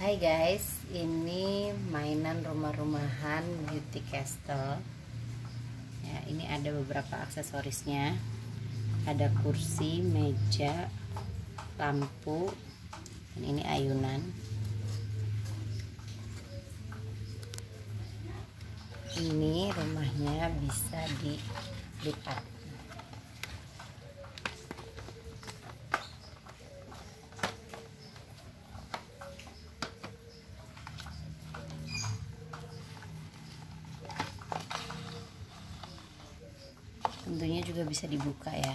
Hai guys, ini mainan rumah-rumahan Beauty Castle. Ya, ini ada beberapa aksesorisnya. Ada kursi, meja, lampu, dan ini ayunan. Ini rumahnya bisa dilipat. Tentunya juga bisa dibuka ya